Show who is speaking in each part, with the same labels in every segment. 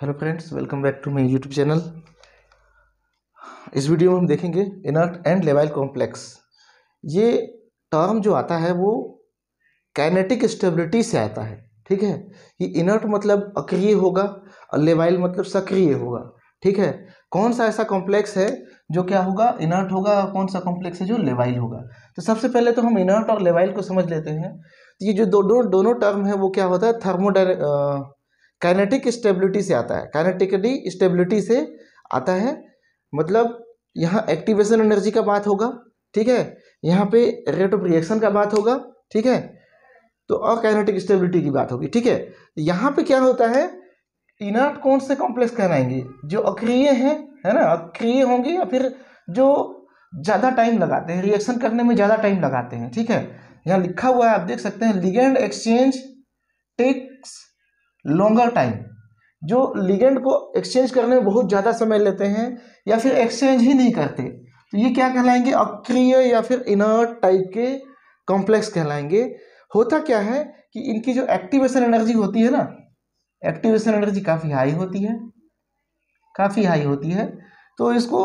Speaker 1: Hello friends, welcome back to my YouTube channel. इस video में हम देखेंगे इनर्ट एंड लेवाइल कॉम्प्लेक्स। ये टर्म जो आता है, वो काइनेटिक स्टेबिलिटी से आता है, ठीक है? ये इनर्ट मतलब अक्रिय होगा और लेवाइल मतलब सक्रिय होगा, ठीक है? कौन सा ऐसा कॉम्प्लेक्स है जो क्या होगा? इनर्ट होगा, और कौन सा कॉम्प्लेक्स है जो लेवाइल होगा? तो सबसे पहले तो हम इनर्ट और लेवाइल को समझ लेते हैं। तो ये जो दोनों दोनों टर्म है, वो क्या होता है? थर्मोडाइ काइनेटिक स्टेबिलिटी से आता है। काइनेटिकली स्टेबिलिटी से आता है। मतलब यहाँ एक्टिवेशन एनर्जी का बात होगा, ठीक है? यहाँ पे रेट ऑफ़ रिएक्शन का बात होगा, ठीक है? तो अकाइनेटिक स्टेबिलिटी की बात होगी, ठीक है? यहाँ पे क्या होता है? इनर्ट कौन से कॉम्प्लेक्स कहलाएँगे। जो अक्रिय हैं, है ना? अक्रिय होंगे या फिर जो ज़्यादा टाइम लगाते हैं रिएक्शन करने में ज़्यादा टाइम लगाते हैं, ठीक है? यहाँ लिखा हुआ है, आप देख सकते हैं ligand exchange takes longer time जो लिगेंड को एक्सचेंज करने में बहुत ज़्यादा समय लेते हैं या फिर एक्सचेंज ही नहीं करते। तो ये क्या कहलाएँगे? अक्रिय या फिर इनर्ट टाइप के कॉम्प्लेक्स कहलाएँगे। होता क्या है कि इनकी जो एक्टिवेशन एनर्जी होती है ना एक्टिवेशन एनर्जी काफ़ी हाई होती है, काफ़ी हाई होती है। तो इसको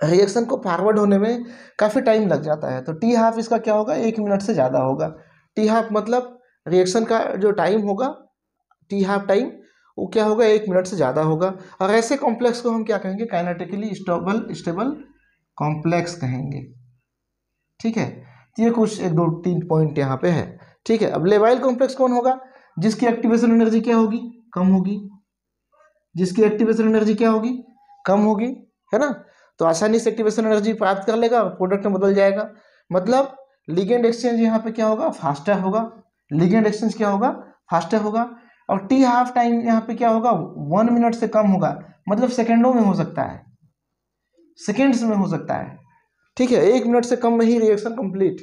Speaker 1: रिएक्शन को फॉरवर्ड होने में काफ़ी टाइम लग जाता है। तो टी हाफ़ इसका क्या होगा? एक मिनट से ज़्यादा होगा। टी हाफ़ मतलब रिएक्शन का जो टाइम होगा टी हाफ़ टाइम, वो क्या होगा? एक मिनट से ज़्यादा होगा। और ऐसे कॉम्प्लेक्स को हम क्या कहेंगे? काइनेटिकली स्टेबल स्टेबल कॉम्प्लेक्स कहेंगे। ठीक है? तो ये कुछ एक दो तीन पॉइंट यहाँ पे है। ठीक है? अब लेवाइल कॉम्प्लेक्स कौन होगा? जिसकी एक्टिवेशन एनर्जी क्या होगी? कम होगी। जिसकी एक्टिवेशन एनर्जी क्या होगी? कम होगी। है ना? तो आसानी से एक्टिवेशन एनर्जी प्राप्त कर लेगा प्रोडक्ट में बदल जाएगा। मतलब लिगेंड एक्सचेंज यहाँ पे क्या होगा? फास्टर होगा। लिगेंड एक्सचेंज क्या होगा? फास्टर होगा। और टी हाफ़ टाइम यहाँ पे क्या होगा? वन मिनट से कम होगा। मतलब सेकेंडों में हो सकता है। सेकेंड्स में हो सकता है। ठीक है? एक मिनट से कम में ही रिएक्शन कंप्लीट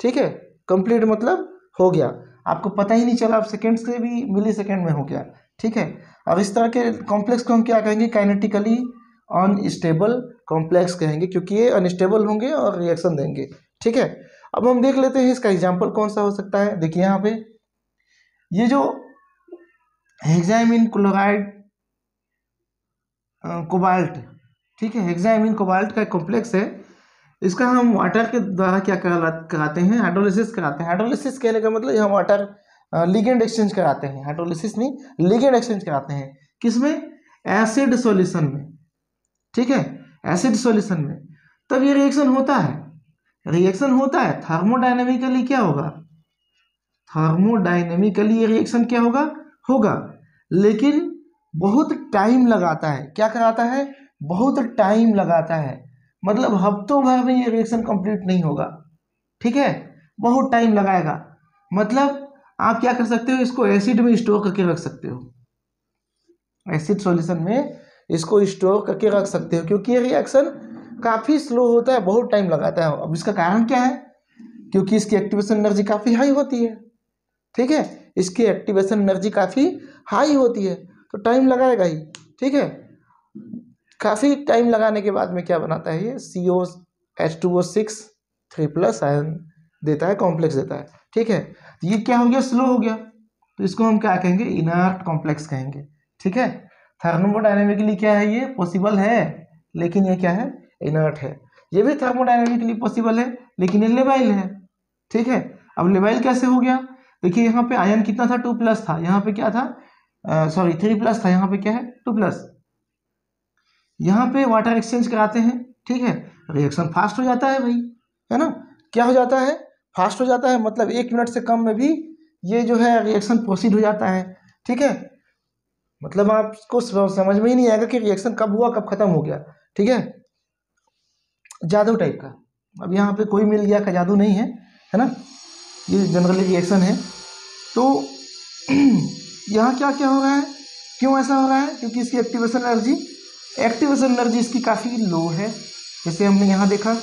Speaker 1: ठीक है? कंप्लीट मतलब हो गया। आपको पता ही नहीं चला, आप सेकेंड से भी मिली सेकेंड में हो गया। ठीक है? अब इस तरह के कॉम्प्लेक्स को हम क्या कहेंगे? काइनेटिकली अनस्टेबल कॉम्प्लेक्स कहेंगे, क्योंकि ये अनस्टेबल होंगे और रिएक्शन देंगे। ठीक है? अब हम देख लेते हैं इसका एग्ज़ाम्पल कौन सा हो सकता है। देखिए यहाँ पे। ये जो हेक्सामिन क्लोराइड कोबाल्ट, ठीक है? हेक्सामिन कोबाल्ट का कॉम्प्लेक्स है। इसका हम वाटर के द्वारा क्या करा कराते हैं? हाइड्रोलिसिस कराते हैं। हाइड्रोलिसिस कहने का मतलब हम वाटर लिगेंड एक्सचेंज कराते हैं। हाइड्रोलिसिस नहीं, लिगेंड एक्सचेंज कराते हैं। किसमें? एसिड सॉल्यूशन में, ठीक है? एसिड सॉल्यूशन में। तब ये रिएक्शन होता है। रिएक्शन होता है थर्मोडाइनमिकली क्या होगा? थर्मोडाइनमिकली ये रिएक्शन क्या होगा? होगा। लेकिन बहुत टाइम लगाता है। क्या कराता है? बहुत टाइम लगाता है। मतलब हफ्तों भर में ये रिएक्शन कंप्लीट नहीं होगा। ठीक है? बहुत टाइम लगाएगा। मतलब आप क्या कर सकते हो? इसको एसिड में स्टोर करके रख सकते हो। एसिड सॉल्यूशन में इसको स्टोर करके रख सकते हो। क्योंकि ये रिएक्शन काफ़ी स्लो होता है, बहुत टाइम लगाता है। अब इसका कारण क्या है? क्योंकि इसकी एक्टिवेशन एनर्जी काफ़ी हाई होती है। ठीक है? इसकी एक्टिवेशन एनर्जी काफ़ी हाई होती है। तो टाइम लगाएगा ही, ठीक है? काफ़ी टाइम लगाने के बाद में क्या बनाता है ये? C O H two O six three plus ion देता है कॉम्प्लेक्स देता है, ठीक है? तो ये क्या हो गया? स्लो हो गया। तो इसको हम क्या कहेंगे? इनर्ट कॉम्प्लेक्स कहेंगे, ठीक है? थर्मोडाइनमिकली क्या है ये? पॉसिबल है, लेकिन ये क्या है? इनर्ट है। ये भी थर्मोडाइनमिकली पॉसिबल है, लेकिन ये लेवाइल है, ठीक है? अब लेवाइल कैसे हो गया? देखिए, यहाँ पे आयन कितना था? टू प्लस था। यहाँ पे क्या था? सॉरी थ्री प्लस था। यहाँ पे क्या है? Two plus. यहाँ पे वाटर एक्सचेंज कराते हैं, ठीक है? रिएक्शन फास्ट हो जाता है भाई, है ना? क्या हो जाता है? फास्ट हो जाता है मतलब एक मिनट से कम में भी ये जो है रिएक्शन प्रोसीड हो जाता है, ठीक है? मतलब आपको समझ में ही नहीं आएगा कि रिएक्शन कब हुआ, कब खत्म हो गया, ठीक है? जादू टाइप का। अब यहाँ पे कोई मिल गया का जादू नहीं है है ना? ये जनरली रिएक्शन है। तो यहाँ क्या क्या हो रहा है? क्यों ऐसा हो रहा है? क्योंकि इसकी एक्टिवेशन एनर्जी एक्टिवेशन एनर्जी इसकी काफ़ी लो है। जैसे हमने यहाँ देखा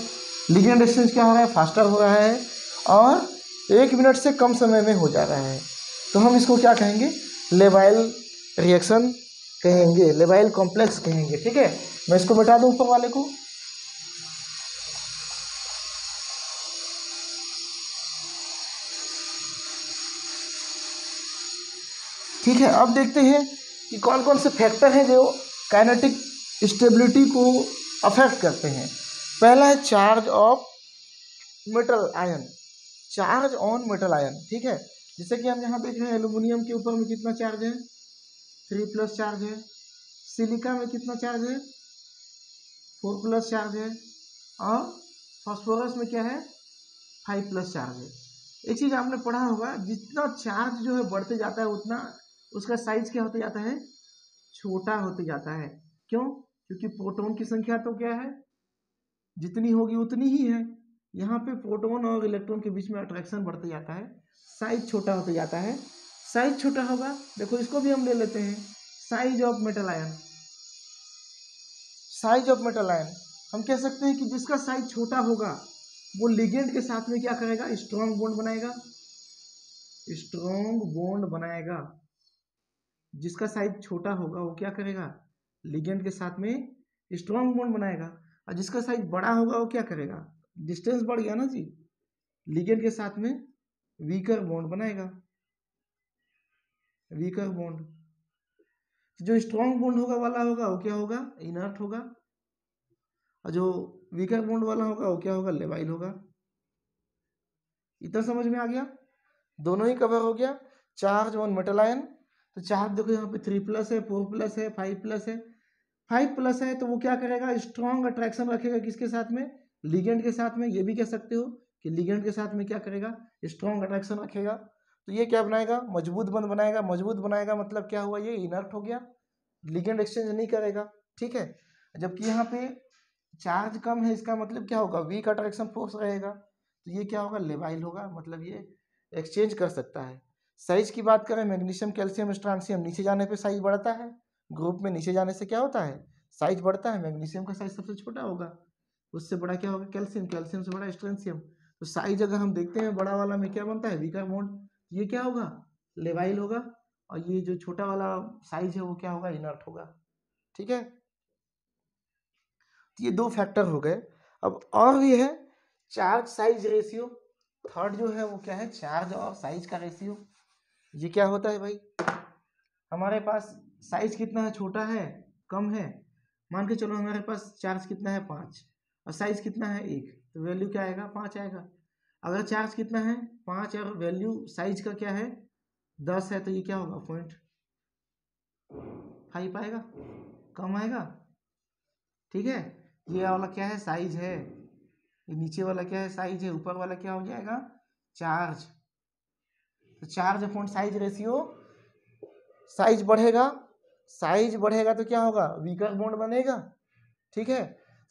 Speaker 1: लिगेंड एक्सचेंज क्या हो रहा है? फास्टर हो रहा है और एक मिनट से कम समय में हो जा रहा है। तो हम इसको क्या कहेंगे? लेवाइल रिएक्शन कहेंगे लेवाइल कॉम्प्लेक्स कहेंगे, ठीक है? मैं इसको मिटा दूँ ऊपर वाले को। ठीक है, अब देखते हैं कि कौन कौन से फैक्टर हैं जो काइनेटिक स्टेबिलिटी को अफेक्ट करते हैं। पहला है charge of metal ion charge on metal ion ठीक है? जैसे कि हम यहाँ देख रहे हैं एल्यूमिनियम के ऊपर में कितना चार्ज है? थ्री प्लस चार्ज है। सिलिका में कितना चार्ज है? फोर प्लस चार्ज है। और फॉस्फोरस में क्या है? फाइव प्लस चार्ज है। एक चीज़ आपने पढ़ा होगा, जितना चार्ज जो है बढ़ते जाता है, उतना उसका साइज़ क्या होता जाता है? छोटा होते जाता है। क्यों? क्योंकि प्रोटॉन की संख्या तो क्या है? जितनी होगी उतनी ही है। यहाँ पे प्रोटॉन और इलेक्ट्रॉन के बीच में अट्रैक्शन बढ़ते जाता है। साइज़ छोटा होते जाता है। साइज़ छोटा होगा, देखो इसको भी हम ले लेते हैं। Size of metal ion size of metal ion हम कह सकते हैं कि जिसका साइज़ छोटा होगा, वो लिगेंड के साथ में क्या करेगा? स्ट्रॉन्ग बॉन्ड बनाएगा। स्ट्रॉन्ग बॉन्ड बनाएगा। जिसका साइज़ छोटा होगा, वो क्या करेगा? लिगेंड के साथ में स्ट्रॉन्ग बॉन्ड बनाएगा। और जिसका साइज़ बड़ा होगा, वो क्या करेगा? डिस्टेंस बढ़ गया ना जी। लिगेंड के साथ में वीकर बॉन्ड बनाएगा। वीकर बॉन्ड जो स्ट्रॉन्ग बॉन्ड होगा, वाला होगा, वो क्या होगा? इनर्ट होगा। और जो वीकर बॉन्ड वाला होगा, वो क्या होगा? लेवाइल होगा। इतना समझ में आ गया? दोनों ही कवर हो गया। चार्ज ऑन मेटल आयन तो चार्ज देखो यहाँ पे थ्री प्लस है फोर प्लस है फाइव प्लस है। फाइव प्लस है तो वो क्या करेगा? स्ट्रॉन्ग अट्रैक्शन रखेगा किसके साथ में? लिगेंड के साथ में। ये भी कह सकते हो कि लिगेंड के साथ में क्या करेगा? स्ट्रॉन्ग अट्रैक्शन रखेगा। तो ये क्या बनाएगा? मज़बूत बंद बनाएगा। मज़बूत बनाएगा मतलब क्या हुआ? ये इनर्ट हो गया। लिगेंड एक्सचेंज नहीं करेगा। ठीक है? जबकि यहाँ पे चार्ज कम है, इसका मतलब क्या होगा? वीक अट्रैक्शन फोर्स रहेगा। तो ये क्या होगा? लेवाइल होगा। मतलब ये एक्सचेंज कर सकता है। साइज़ की बात करें, मैग्नीशियम, कैल्शियम स्ट्रांसियम नीचे जाने पे साइज़ बढ़ता है। ग्रुप में नीचे जाने से क्या होता है? साइज़ बढ़ता है, मैग्नीशियम का साइज़ सबसे छोटा होगा। उससे बड़ा क्या होगा? कैल्शियम कैल्शियम से बड़ा स्ट्रेंशियम तो साइज़ अगर हम देखते हैं, बड़ा वाला में क्या बनता है? वीकर बॉन्ड ये क्या होगा? लेवाइल होगा। और ये जो छोटा वाला साइज़ है, वो क्या होगा? इनर्ट होगा। ठीक है? ये दो फैक्टर हो गए। अब और भी है, चार्ज साइज़ रेशियो। थर्ड जो है, वो क्या है? चार्ज और साइज़ का रेशियो। ये क्या होता है भाई? हमारे पास साइज़ कितना है? छोटा है? कम है? मान के चलो हमारे पास चार्ज कितना है? पाँच। और साइज़ कितना है? एक। तो वैल्यू क्या आएगा? पाँच आएगा। अगर चार्ज कितना है? पाँच। और वैल्यू साइज़ का क्या है? दस है तो ये क्या होगा? पॉइंट फाइव आएगा। कम आएगा? ठीक है? ये वाला क्या है? साइज़ है। ये नीचे वाला क्या है? साइज़ है। ऊपर वाला क्या हो जाएगा? चार्ज तो charge upon size ratio, size बढ़ेगा साइज़ बढ़ेगा तो क्या होगा? वीकर बॉन्ड बनेगा, ठीक है?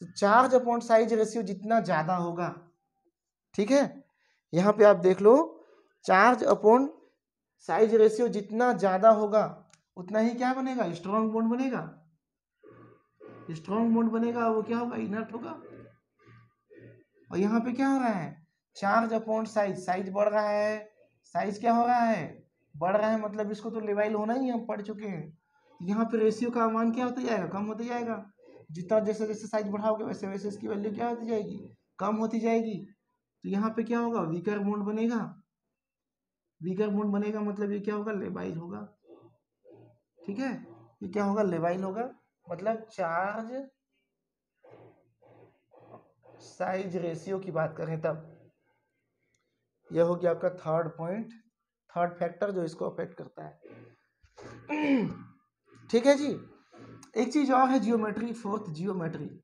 Speaker 1: तो चार्ज अपॉन साइज़ रेशियो जितना ज़्यादा होगा, ठीक है? यहाँ पे आप देख लो, चार्ज अपॉन साइज़ रेशियो जितना ज़्यादा होगा, उतना ही क्या बनेगा? स्ट्रॉन्ग बॉन्ड बनेगा। स्ट्रॉन्ग बॉन्ड बनेगा, वो क्या होगा? इनर्ट होगा। और यहाँ पे क्या हो रहा है? चार्ज अपॉन साइज़ साइज़ बढ़ रहा है। साइज़ क्या हो रहा है? बढ़ रहा है मतलब इसको तो लेवाइल होना ही हम पढ़ चुके हैं। यहाँ पे रेशियो का मान क्या होता जाएगा? कम होता जाएगा। जितना जैसे जैसे साइज़ बढ़ाओगे, वैसे वैसे इसकी वैल्यू क्या होती जाएगी? कम होती जाएगी। तो यहाँ पे क्या होगा? वीकर बॉन्ड बनेगा। वीकर बॉन्ड बनेगा मतलब ये क्या होगा? लेवाइल होगा। ठीक है? ये क्या होगा? लेवाइल होगा। मतलब चार्ज साइज़ रेशियो की बात करें तब। यह हो गया आपका थर्ड पॉइंट थर्ड फैक्टर जो इसको अफेक्ट करता है। ठीक है जी? एक चीज़ और है जियोमेट्री फोर्थ जियोमेट्री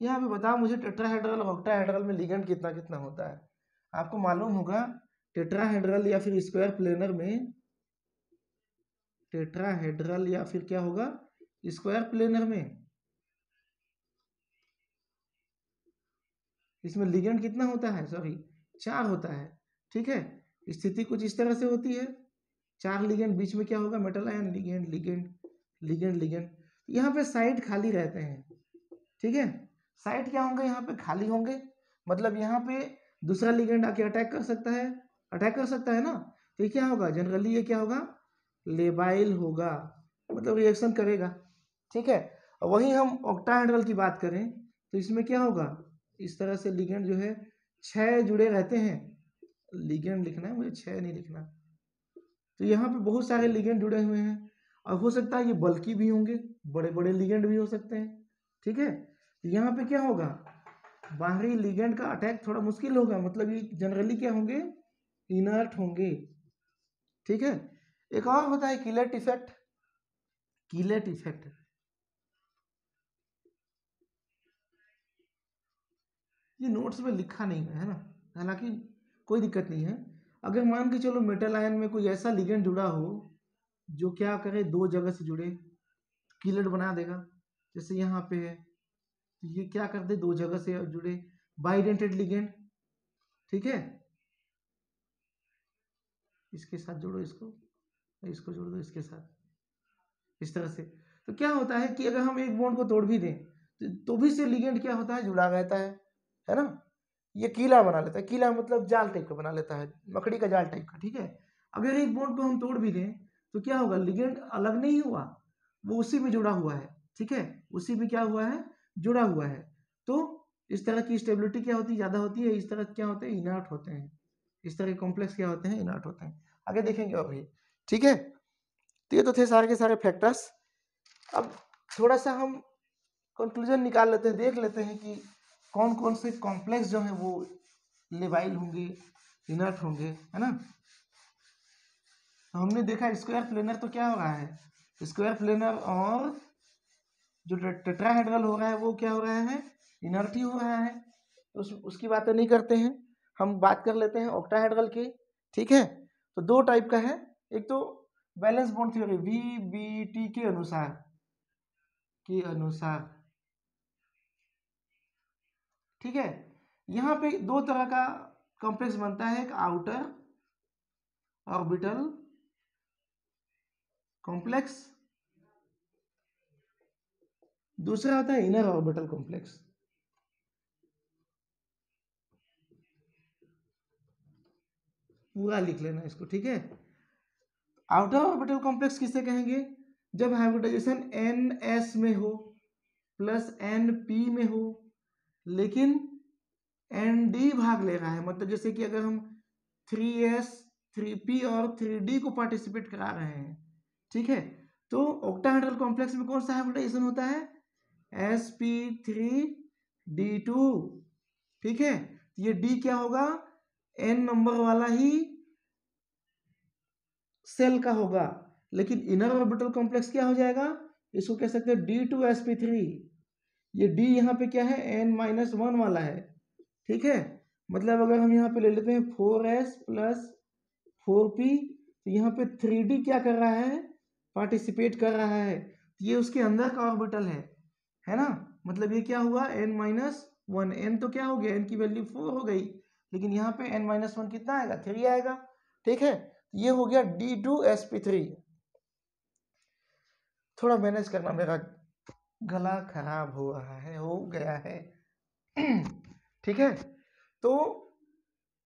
Speaker 1: यहाँ पे बताओ, मुझे टेट्राहेड्रल और ऑक्टाहेड्रल में लिगेंड कितना कितना होता है? आपको मालूम होगा टेट्राहेड्रल या फिर स्क्वायर प्लेनर में टेट्राहेड्रल या फिर क्या होगा? स्क्वायर प्लेनर में। इसमें लिगेंड कितना होता है? सॉरी, चार होता है। ठीक है? स्थिति कुछ इस तरह से होती है। चार लिगेंड, बीच में क्या होगा? Metal ion, ligand ligand ligand ligand. यहाँ पे साइड खाली रहते हैं। ठीक है? साइड क्या होंगे? यहाँ पे खाली होंगे। मतलब यहाँ पे दूसरा लिगेंड आके अटैक कर सकता है। अटैक कर सकता है ना? तो ये क्या होगा? जनरली ये क्या होगा? लेबाइल होगा। मतलब रिएक्शन करेगा। ठीक है? वहीं हम ऑक्टाहेड्रल की बात करें तो इसमें क्या होगा? इस तरह से लिगेंड जो है छः जुड़े रहते हैं। लिगेंड लिखना है, मुझे छः नहीं लिखना। तो यहाँ पे बहुत सारे लिगेंड जुड़े हुए हैं। और हो सकता है ये बल्कि भी होंगे बड़े बड़े लिगेंड भी हो सकते हैं, ठीक है? तो यहाँ पे क्या होगा? बाहरी लिगेंड का अटैक थोड़ा मुश्किल होगा मतलब ये जनरली क्या होंगे? इनर्ट होंगे, ठीक है? एक और होता है किलेट इफ़ेक्ट। Chelate effect. ये नोट्स में लिखा नहीं है ना? हालाँकि कोई दिक्कत नहीं है। अगर मान के चलो मेटल आयन में कोई ऐसा लिगेंड जुड़ा हो जो क्या करे दो जगह से जुड़े किलेट बना देगा। जैसे यहाँ पे है तो ये क्या कर दे दो जगह से जुड़े बाइडेंटेड लिगेंड ठीक है? इसके साथ जोड़ो इसको इसको जोड़ दो इसके साथ इस तरह से। तो क्या होता है कि अगर हम एक बॉन्ड को तोड़ भी दें तो, तो भी से लिगेंड क्या होता है जुड़ा रहता है। है ना? ये कीला बना लेता है। कीला मतलब जाल टाइप का बना लेता है। मकड़ी का जाल टाइप का, ठीक है? अगर एक बॉन्ड को हम तोड़ भी दें तो क्या होगा? लिगेंड अलग नहीं हुआ। वो उसी में जुड़ा हुआ है, ठीक है? उसी में क्या हुआ है? जुड़ा हुआ है। तो इस तरह की स्टेबिलिटी क्या होती है? ज़्यादा होती है। इस तरह क्या होते हैं? इनर्ट होते हैं। इस तरह के कॉम्प्लेक्स क्या होते हैं? इनर्ट होते हैं। आगे देखेंगे अभी ठीक है? तो ये तो थे सारे के सारे फैक्टर्स अब थोड़ा सा हम कंक्लूजन निकाल लेते हैं, देख लेते हैं कि कौन कौन से कॉम्प्लेक्स जो है वो लेवाइल होंगे इनर्ट होंगे है ना? तो हमने देखा स्क्वायर प्लेनर तो क्या हो रहा है? स्क्वायर प्लेनर और जो टेट्राहेड्रल हो रहा है वो क्या हो रहा है? इनर्ट ही हो रहा है। तो उस, उसकी बातें नहीं करते हैं। हम बात कर लेते हैं ऑक्टाहेड्रल की ठीक है? तो दो टाइप का है। एक तो valence bond theory V B T के अनुसार के अनुसार। ठीक है? यहाँ पे दो तरह का कॉम्प्लेक्स बनता है, एक आउटर ऑर्बिटल कॉम्प्लेक्स दूसरा होता है इनर ऑर्बिटल कॉम्प्लेक्स पूरा लिख लेना इसको, ठीक है? आउटर ऑर्बिटल कॉम्प्लेक्स किसे कहेंगे? जब हाइब्रिडाइजेशन एन एस में हो प्लस एन पी में हो लेकिन एन डी भाग ले रहा है। मतलब जैसे कि अगर हम थ्री एस थ्री पी और थ्री डी को पार्टिसिपेट करा रहे हैं, ठीक है? तो ऑक्टाहेड्रल कॉम्प्लेक्स में कौन सा हाइब्रिडाइजेशन होता है? S P three D two ठीक है? ये डी क्या होगा? एन नंबर वाला ही सेल का होगा। लेकिन इनर ऑर्बिटल कॉम्प्लेक्स क्या हो जाएगा? इसको कह सकते हैं D two S P three ये डी यहाँ पे क्या है? एन माइनस वन वाला है। ठीक है? मतलब अगर हम यहाँ पे ले लेते हैं four S plus four P तो यहाँ पे थ्री डी क्या कर रहा है? पार्टिसिपेट कर रहा है। तो ये उसके अंदर का ऑर्बिटल है। है ना? मतलब ये क्या हुआ? एन माइनस वन एन तो क्या हो गया? एन की वैल्यू फोर हो गई। लेकिन यहाँ पे एन माइनस वन कितना आएगा? थ्री आएगा। ठीक है? ये हो गया D two S P three थोड़ा मैनेज करना मेरा गला खराब हो रहा है हो गया है। ठीक है? तो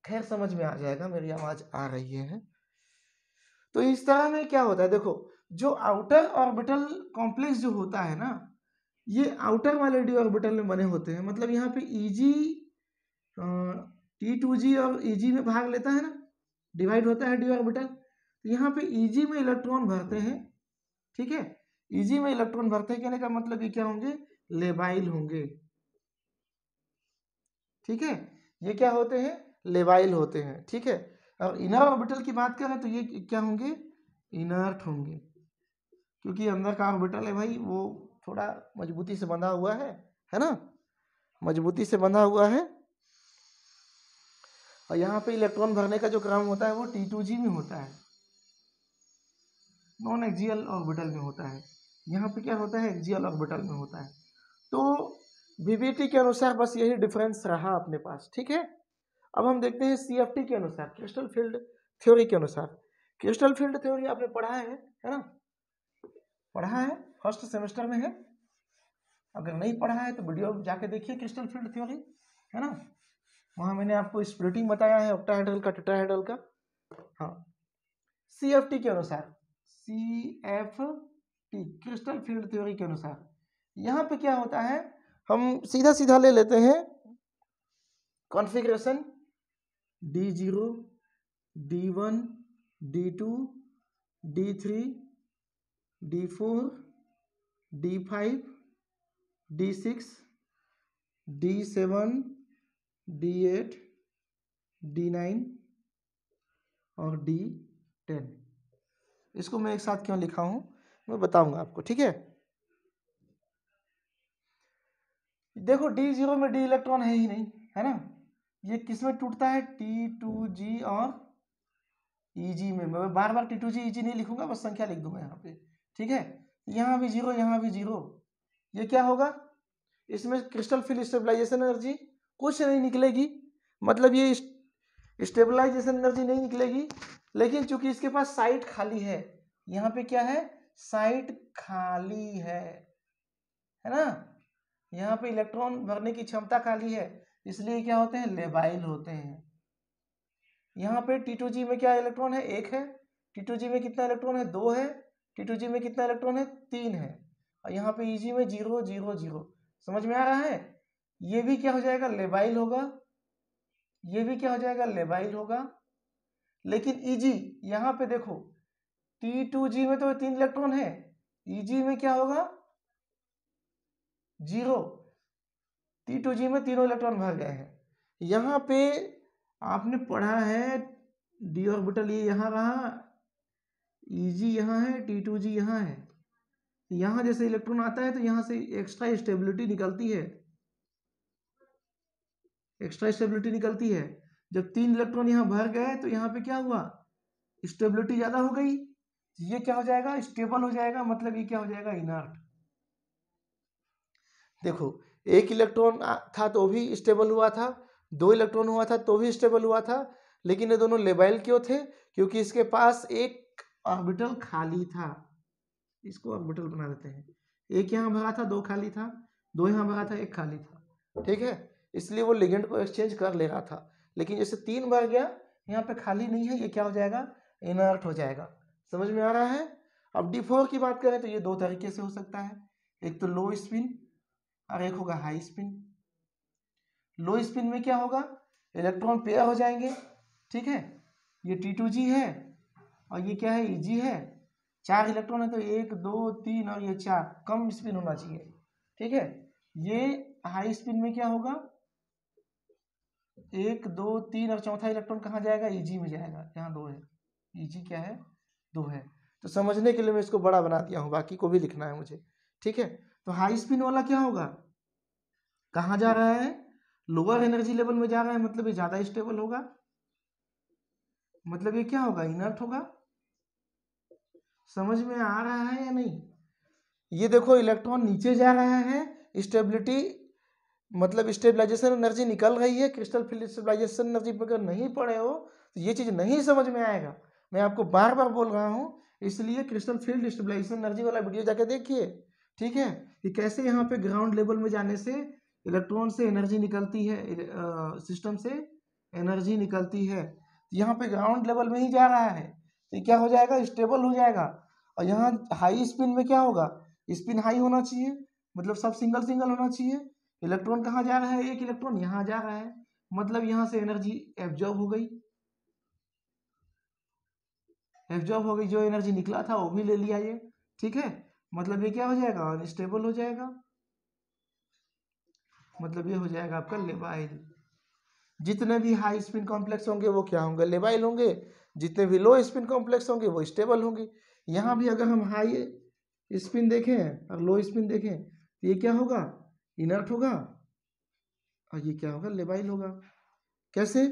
Speaker 1: खैर समझ में आ जाएगा मेरी आवाज़ आ रही है। तो इस तरह में क्या होता है? देखो जो आउटर ऑर्बिटल कॉम्प्लेक्स जो होता है ना ये आउटर वाले डी ऑर्बिटल में बने होते हैं। मतलब यहाँ पे ईजी टी टू जी और ईजी में भाग लेता है ना डिवाइड होता है डी ऑर्बिटल तो यहाँ पे ईजी में इलेक्ट्रॉन भरते हैं ठीक है? इजी में इलेक्ट्रॉन भरते कहने का मतलब ये क्या होंगे? लेबाइल होंगे। ठीक है? ये क्या होते हैं? लेबाइल होते हैं। ठीक है? और इनर ऑर्बिटल की बात करें तो ये क्या होंगे? इनर्ट होंगे। क्योंकि अंदर का ऑर्बिटल है भाई, वो थोड़ा मजबूती से बंधा हुआ है। है ना? मजबूती से बंधा हुआ है। और यहाँ पे इलेक्ट्रॉन भरने का जो क्रम होता है वो टी टू जी में होता है। नॉन एक्जियल ऑर्बिटल में होता है। यहाँ पे क्या होता है? एक्जियल ऑर्बिटल में होता है। तो बीबीटी के अनुसार बस यही डिफरेंस रहा अपने पास, ठीक है? अब हम देखते हैं सीएफटी के अनुसार क्रिस्टल फ़ील्ड थ्योरी के अनुसार। क्रिस्टल फ़ील्ड थ्योरी आपने पढ़ा है है ना? पढ़ा है? फ़र्स्ट सेमेस्टर में है। अगर नहीं पढ़ा है तो वीडियो जाके देखिए क्रिस्टल फ़ील्ड थ्योरी है ना? वहाँ मैंने आपको स्प्लिटिंग बताया है ऑक्टाहेड्रल का टेट्राहेड्रल का। हाँ। सी के अनुसार C F T crystal field theory के अनुसार। यहाँ पे क्या होता है, हम सीधा सीधा ले लेते हैं configuration D zero D one D two D three D four D five D six D seven D eight D nine और डी टेन इसको मैं एक साथ क्यों लिखा हूँ? मैं बताऊँगा आपको, ठीक है? देखो डी ज़ीरो में डी इलेक्ट्रॉन है ही नहीं, है ना? ये किसमें टूटता है? टी टू जी और ई e जी में। मैं बार बार टी टू जी ई जी नहीं लिखूँगा, बस संख्या लिख दूँगा यहाँ पे, ठीक है? यहाँ भी ज़ीरो यहाँ भी ज़ीरो ये क्या होगा? इसमें क्रिस्टल फिल स्टेबलाइजेशन एनर्जी कुछ नहीं निकलेगी। मतलब ये स्टेबलाइजेशन एनर्जी नहीं निकलेगी, लेकिन चूँकि इसके पास साइट खाली है, यहाँ पे क्या है? साइट खाली है है ना? यहाँ पे इलेक्ट्रॉन भरने की क्षमता खाली है, इसलिए क्या होते हैं? लेबाइल होते हैं। यहाँ पे टी टू जी में क्या इलेक्ट्रॉन है? एक है। टी टू जी में कितना इलेक्ट्रॉन है? दो है। टी टू जी में कितना इलेक्ट्रॉन है? तीन है। और यहाँ पे ईजी में ज़ीरो ज़ीरो ज़ीरो। समझ में आ रहा है? ये भी क्या हो जाएगा? लेबाइल होगा। ये भी क्या हो जाएगा? लेबाइल होगा। लेकिन ईजी यहाँ पे देखो टी टू जी में तो तीन इलेक्ट्रॉन है। ईजी में क्या होगा? ज़ीरो टी टू जी में तीनों इलेक्ट्रॉन भर गए हैं। यहाँ पे आपने पढ़ा है डी ऑर्बिटल ये यहाँ रहा ईजी यहाँ है टी टू जी यहाँ है। यहाँ जैसे इलेक्ट्रॉन आता है तो यहाँ से एक्स्ट्रा स्टेबिलिटी निकलती है। एक्स्ट्रा स्टेबिलिटी निकलती है। जब तीन इलेक्ट्रॉन यहाँ भर गए तो यहाँ पे क्या हुआ? स्टेबिलिटी ज़्यादा हो गई। ये क्या हो जाएगा? स्टेबल हो जाएगा मतलब ये क्या हो जाएगा? इनर्ट। देखो, एक इलेक्ट्रॉन था तो भी स्टेबल हुआ था, दो इलेक्ट्रॉन हुआ था तो भी स्टेबल हुआ था, लेकिन ये दोनों लेबाइल क्यों थे? क्योंकि इसके पास एक ऑर्बिटल खाली था। इसको ऑर्बिटल बना देते हैं। एक यहाँ भरा था, दो खाली था, दो यहाँ भरा था, एक खाली था। ठीक है? इसलिए वो लिगेंड को एक्सचेंज कर ले रहा था। लेकिन जैसे तीन बार गया, यहाँ पे खाली नहीं है, ये क्या हो जाएगा? इनर्ट हो जाएगा। समझ में आ रहा है? अब डी फोर की बात करें तो ये दो तरीके से हो सकता है। एक तो लो स्पिन और एक होगा हाई स्पिन लो स्पिन में क्या होगा? इलेक्ट्रॉन पेयर हो जाएँगे, ठीक है? ये टी टू जी है और ये क्या है? ई जी है। चार इलेक्ट्रॉन है तो एक, दो, तीन और ये चार। कम स्पिन होना चाहिए, ठीक है? ये हाई स्पिन में क्या होगा? एक, दो, तीन और चौथा इलेक्ट्रॉन कहाँ जाएगा? ईजी में जाएगा। यहाँ दो है। ईजी क्या है? दो है। तो समझने के लिए मैं इसको बड़ा बना दिया हूँ, बाकी को भी लिखना है मुझे। ठीक है? तो हाई स्पिन वाला क्या होगा? कहाँ जा रहा है? लोअर एनर्जी लेवल में जा रहा है मतलब ये ज़्यादा स्टेबल होगा। मतलब ये क्या होगा? इनर्ट होगा। समझ में आ रहा है या नहीं? ये देखो इलेक्ट्रॉन नीचे जा रहा है स्टेबिलिटी मतलब स्टेबलाइजेशन एनर्जी निकल रही है क्रिस्टल फ़ील्ड स्टेबलाइजेशन एनर्जी अगर नहीं पढ़े हो तो ये चीज़ नहीं समझ में आएगा। मैं आपको बार बार बोल रहा हूँ, इसलिए क्रिस्टल फ़ील्ड स्टेबलाइजेशन एनर्जी वाला वीडियो जाके देखिए। ठीक है? कि कैसे यहाँ पे ग्राउंड लेवल में जाने से इलेक्ट्रॉन से एनर्जी निकलती है सिस्टम से एनर्जी निकलती है। यहाँ पे ग्राउंड लेवल में ही जा रहा है। तो क्या हो जाएगा? स्टेबल हो जाएगा। और यहाँ हाई स्पिन में क्या होगा? स्पिन हाई होना चाहिए। मतलब सब सिंगल सिंगल होना चाहिए। इलेक्ट्रॉन कहाँ जा रहा है? एक इलेक्ट्रॉन यहाँ जा रहा है। मतलब यहाँ से एनर्जी एब्जॉर्ब हो गई। एब्जॉर्ब हो गई, जो एनर्जी निकला था, वो भी ले लिया ये। ठीक है? मतलब ये क्या हो जाएगा? अनस्टेबल हो जाएगा। मतलब ये हो जाएगा आपका लेबाइल जितने भी हाई स्पिन कॉम्प्लेक्स होंगे, वो क्या होंगे? लेबाइल होंगे। जितने भी लो स्पिन कॉम्प्लेक्स होंगे, वो स्टेबल होंगे। यहाँ भी अगर हम हाई स्पिन देखें और लो स्पिन देखें तो ये क्या होगा? इनर्ट होगा। और ये क्या होगा? लेबाइल होगा। कैसे?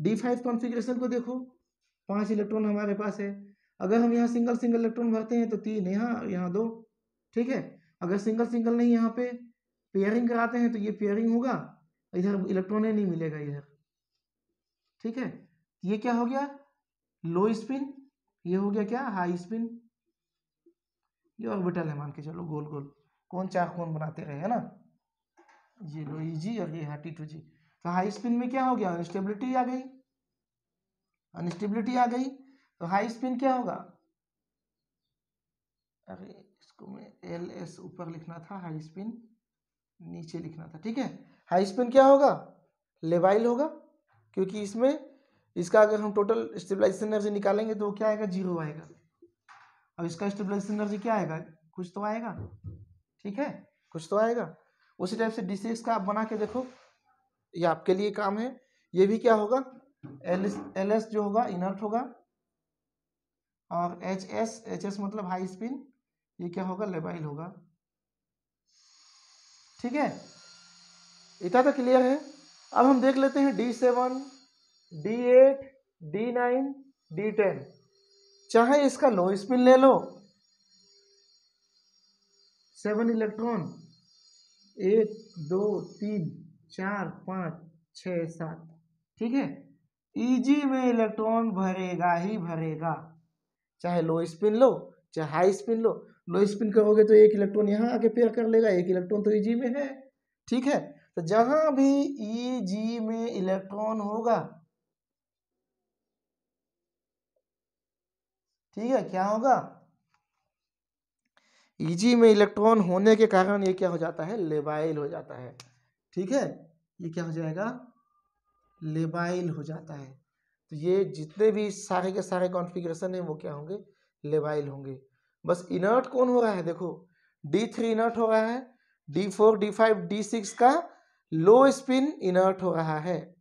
Speaker 1: डी फाइव कॉन्फिग्रेशन को देखो। पाँच इलेक्ट्रॉन हमारे पास है। अगर हम यहाँ सिंगल सिंगल इलेक्ट्रॉन भरते हैं तो तीन, यहाँ यहाँ दो, ठीक है? अगर सिंगल सिंगल नहीं यहाँ पे पेयरिंग कराते हैं तो ये पेयरिंग होगा, इधर इलेक्ट्रॉन नहीं मिलेगा इधर, ठीक है? ये क्या हो गया? लो स्पिन ये हो गया क्या? हाई स्पिन ये ऑर्बिटल है मान के चलो, गोल गोल, कौन चार कौन बनाते रहे, है ना? ये लो जी और ये हाँ टी टू जी तो हाई स्पिन में क्या हो गया? अनस्टेबिलिटी आ गई। अनस्टेबिलिटी आ गई तो हाई स्पिन क्या होगा? अरे, इसको मैं एल एस ऊपर लिखना था, हाई स्पिन नीचे लिखना था, ठीक है? हाई स्पिन क्या होगा? लेवाइल होगा, क्योंकि इसमें, इसका अगर हम टोटल स्टेबलाइजेशन एनर्जी निकालेंगे तो क्या आएगा? ज़ीरो आएगा। अब इसका स्टेबलाइजेशन एनर्जी क्या आएगा? कुछ तो आएगा, ठीक है? कुछ तो आएगा। उसी टाइप से डी का आप बना के देखो, ये आपके लिए काम है। ये भी क्या होगा? एल एल एस जो होगा, इनर्ट होगा। और एच एस एच एस मतलब हाई स्पिन, ये क्या होगा, लेबाइल होगा। ठीक है? इतना तो क्लियर है। अब हम देख लेते हैं D seven, D eight, D nine, D ten. चाहे इसका लो स्पिन ले लो। Seven electron. एक, दो, तीन, चार, पाँच, छ, सात। ठीक है? इजी में इलेक्ट्रॉन भरेगा ही भरेगा। चाहे लो स्पिन लो, चाहे हाई स्पिन लो लो स्पिन करोगे तो एक इलेक्ट्रॉन यहाँ आके पेयर कर लेगा, एक इलेक्ट्रॉन तो इजी में है। ठीक है? तो जहाँ भी ईजी में इलेक्ट्रॉन होगा, ठीक है, क्या होगा? ईजी में इलेक्ट्रॉन होने के कारण ये क्या हो जाता है? लेबाइल हो जाता है। ठीक है? ये क्या हो जाएगा? लेबाइल हो जाता है। तो ये जितने भी सारे के सारे कॉन्फ़िगरेशन है, वो क्या होंगे? लेबाइल होंगे। बस इनर्ट कौन हो रहा है? देखो, डी थ्री इनर्ट हो रहा है, D four, D five, D six का लो स्पिन इनर्ट हो रहा है।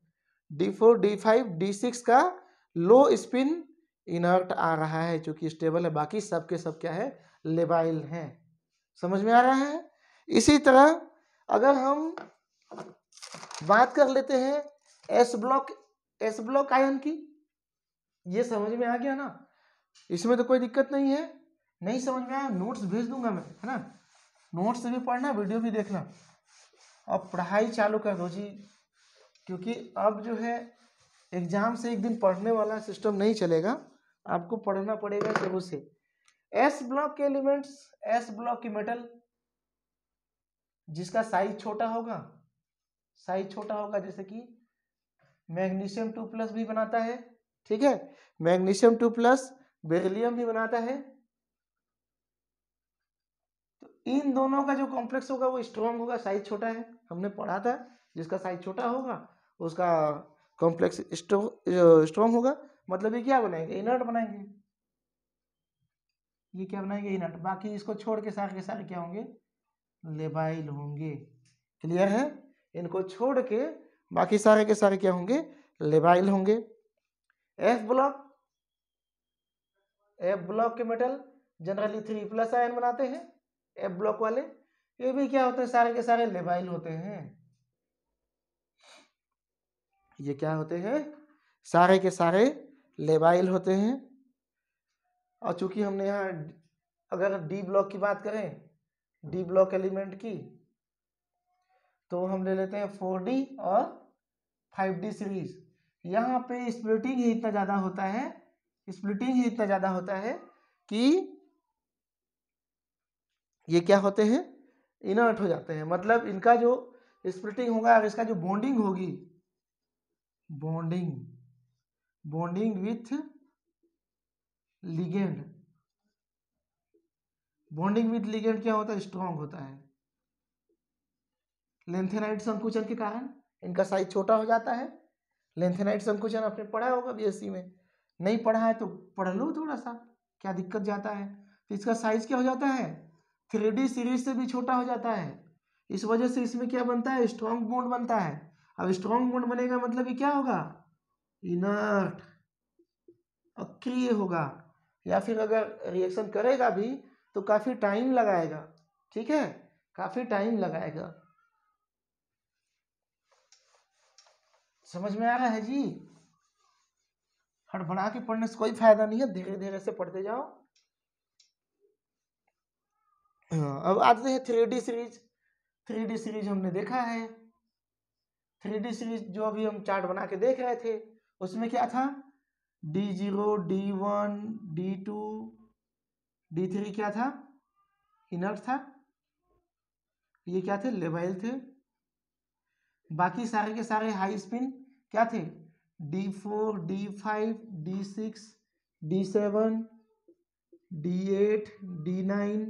Speaker 1: D four, D five, D six का लो स्पिन इनर्ट आ रहा है, जो कि स्टेबल है। बाकी सब के सब क्या है? लेबाइल हैं। समझ में आ रहा है? इसी तरह अगर हम बात कर लेते हैं S block S block ion की? ये समझ में आ गया ना? इसमें तो कोई दिक्कत नहीं है। नहीं समझ में आया नोट्स भेज दूँगा मैं, है ना? नोट्स भी पढ़ना वीडियो भी देखना। अब पढ़ाई चालू कर दो जी, क्योंकि अब जो है एग्ज़ाम से एक दिन पढ़ने वाला सिस्टम नहीं चलेगा। आपको पढ़ना पड़ेगा शुरू से। एस ब्लॉक के एलिमेंट्स एस ब्लॉक की मेटल जिसका साइज़ छोटा होगा साइज़ छोटा होगा जैसे कि मैग्नीशियम टू प्लस भी बनाता है, ठीक है? मैग्नीशियम टू प्लस बेरिलियम भी बनाता है। तो इन दोनों का जो कॉम्प्लेक्स होगा वो स्ट्रॉन्ग होगा साइज़ छोटा है। हमने पढ़ा था, जिसका साइज़ छोटा होगा, उसका कॉम्प्लेक्स स्ट्रॉन्ग होगा मतलब ये क्या बनाएँगे? इनर्ट बनाएँगे। ये क्या बनाएँगे? इनर्ट बाकी इसको छोड़ के सारे के सारे क्या होंगे? लेबाइल होंगे। क्लियर है? इनको छोड़ के बाकी सारे के सारे क्या होंगे? लेबाइल होंगे। एफ़ ब्लॉक एफ़ ब्लॉक के metal generally three plus ion बनाते हैं। एफ़ ब्लॉक वाले, ये भी क्या होते हैं? सारे के सारे लेबाइल होते हैं। ये क्या होते हैं? सारे के सारे लेबाइल होते हैं। और चूँकि हमने यहाँ अगर डी ब्लॉक की बात करें डी ब्लॉक एलिमेंट की तो हम ले लेते हैं फोर डी और फाइव डी सीरीज़ यहाँ पे स्प्लिटिंग ही इतना ज़्यादा होता है स्प्लिटिंग ही इतना ज़्यादा होता है कि ये क्या होते हैं? इनर्ट हो जाते हैं। मतलब इनका जो स्प्लिटिंग होगा, और इसका जो बॉन्डिंग होगी bonding bonding with ligand bonding with ligand क्या होता है? स्ट्रॉन्ग होता है। लेंथेनाइट संकुचन के कारण। इनका साइज़ छोटा हो जाता है। लेंथेनाइट संकुचन आपने पढ़ा होगा बीएससी में। नहीं पढ़ा है तो पढ़ लो थोड़ा सा क्या दिक्कत जाता है। तो इसका साइज़ क्या हो जाता है? थ्री सीरीज़ से भी छोटा हो जाता है। इस वजह से इसमें क्या बनता है? स्ट्रॉन्ग बॉन्ड बनता है। अब स्ट्रॉन्ग बॉन्ड बनेगा मतलब ये क्या होगा? इनर्ट अक्रिय होगा। या फिर अगर रिएक्शन करेगा भी तो काफ़ी टाइम लगाएगा। ठीक है? काफ़ी टाइम लगाएगा। समझ में आ रहा है जी? हड़बड़ा के पढ़ने से कोई फ़ायदा नहीं है धीरे धीरे से पढ़ते जाओ। हाँ, अब आते हैं three D series. Three D series हमने देखा है। थ्री डी सीरीज़ जो अभी हम चार्ट बना के देख रहे थे उसमें क्या था? D zero D one D two D three क्या था? इनर्ट था। ये क्या थे? लेवाइल थे। बाकी सारे के सारे हाई स्पिन क्या थे? D four D five D six D seven D eight D nine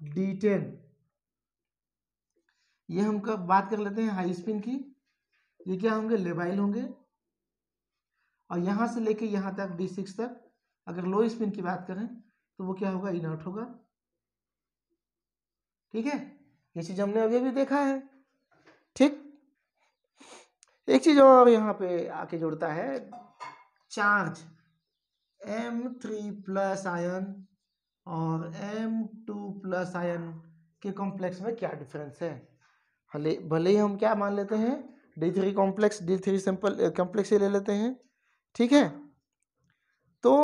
Speaker 1: D ten ये हम कब बात कर लेते हैं हाई स्पिन की? ये क्या होंगे? लेबाइल होंगे। और यहाँ से लेके यहाँ तक डी सिक्स तक अगर लो स्पिन की बात करें तो वो क्या होगा? इनर्ट होगा। ठीक है? ये चीज़ हमने अभी अभी देखा है। ठीक? एक चीज़ और यहाँ पे आके जुड़ता है। Charge. M three plus ion और एम टू प्लस आयन के कॉम्प्लेक्स में क्या डिफरेंस है? भले भले ही हम क्या मान लेते हैं D three complex D three simple complex ही ले लेते हैं, ठीक है? तो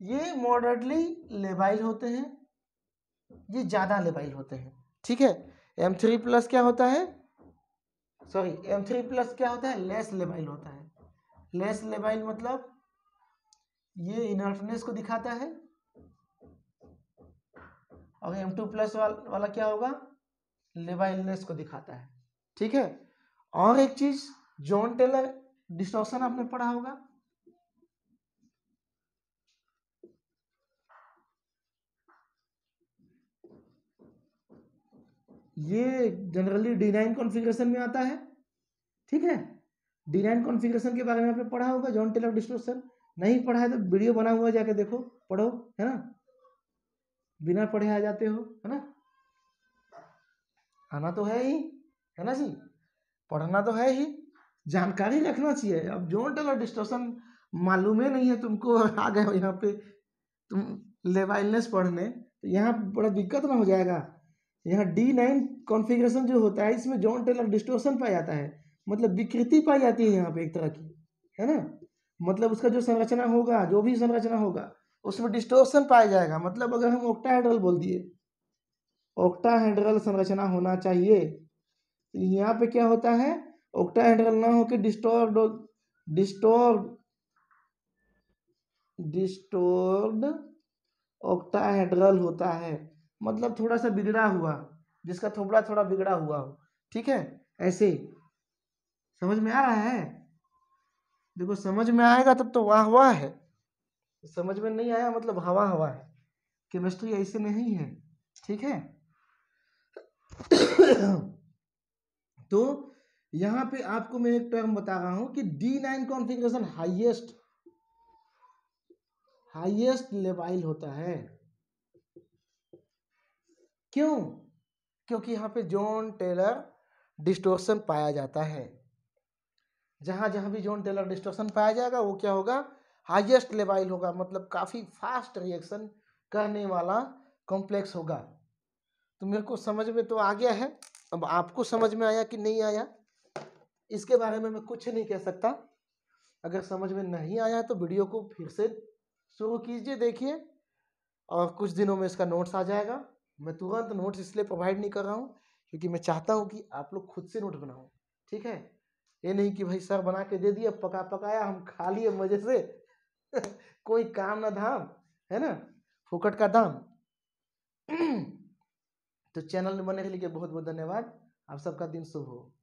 Speaker 1: ये मॉडरेटली लेबाइल होते हैं, ये ज़्यादा लेबाइल होते हैं, ठीक है? एम थ्री प्लस क्या होता है? सॉरी एम थ्री प्लस क्या होता है? लेस लेबाइल होता है। लेस लेबाइल मतलब ये इनर्टनेस को दिखाता है। और एम टू प्लस वाला क्या होगा? लेबाइलनेस को दिखाता है। ठीक है? और एक चीज़ जॉन टेलर डिस्टॉर्शन आपने पढ़ा होगा। ये जनरली डी नाइन कॉन्फ़िगरेशन में आता है। ठीक है? डी नाइन कॉन्फ़िगरेशन के बारे में आपने पढ़ा होगा जॉन टेलर डिस्टोर्शन नहीं पढ़ा है तो वीडियो बना हुआ जाके देखो, पढ़ो, है ना? बिना पढ़े आ जाते हो, है ना? आना तो है ही, है ना जी? पढ़ना तो है ही। जानकारी रखना चाहिए। अब जॉन टेलर डिस्टोर्शन मालूम ही नहीं है तुमको आ गए यहाँ पे तुम लेवाइलनेस पढ़ने तो यहाँ बड़ा दिक्कत ना हो जाएगा। यहाँ डी नाइन कॉन्फ़िगरेशन जो होता है, इसमें जॉन टेलर डिस्टोर्शन पाया जाता है। मतलब विकृति पाई जाती है यहाँ पे एक तरह की, है ना? मतलब उसका जो संरचना होगा, जो भी संरचना होगा, उसमें डिस्टोर्शन पाया जाएगा। मतलब अगर हम ऑक्टाहेड्रल बोल दिए ऑक्टाहेड्रल संरचना होना चाहिए तो यहाँ पे क्या होता है? ऑक्टाहेड्रल ना होकर डिस्टोर्ड डिस्टोर्ड डिस्टोर्ड ऑक्टाहेड्रल होता है। मतलब थोड़ा सा बिगड़ा हुआ, जिसका थोड़ा थोड़ा बिगड़ा हुआ हो। ठीक है? ऐसे। समझ में आ रहा है? देखो, समझ में आएगा तब तो वाह वाह है। समझ में नहीं आया मतलब हवा हवा है। केमिस्ट्री ऐसे नहीं है। ठीक है? तो यहाँ पे आपको मैं एक टर्म बता रहा हूँ कि D nine configuration highest highest लेवाइल होता है। क्यों? क्योंकि यहाँ पे जॉन टेलर डिस्टोर्शन पाया जाता है। जहाँ जहाँ भी जॉन टेलर डिस्टोर्शन पाया जाएगा, वो क्या होगा? हाईएस्ट लेवाइल होगा मतलब काफ़ी फास्ट रिएक्शन करने वाला कॉम्प्लेक्स होगा। तो मेरे को समझ में तो आ गया है। अब आपको समझ में आया कि नहीं आया? इसके बारे में मैं कुछ नहीं कह सकता। अगर समझ में नहीं आया तो वीडियो को फिर से शुरू कीजिए, देखिए, और कुछ दिनों में इसका नोट्स आ जाएगा। मैं तुरंत नोट्स इसलिए प्रोवाइड नहीं कर रहा हूँ, क्योंकि मैं चाहता हूँ कि आप लोग खुद से नोट बनाओ, ठीक है? ये नहीं कि भाई सर बना के दे दिया, पका पकाया, हम खा लिए मज़े से। कोई काम ना धाम, है ना? फुकट का दाम। तो चैनल में बने के लिए बहुत बहुत धन्यवाद। आप सबका दिन शुभ हो।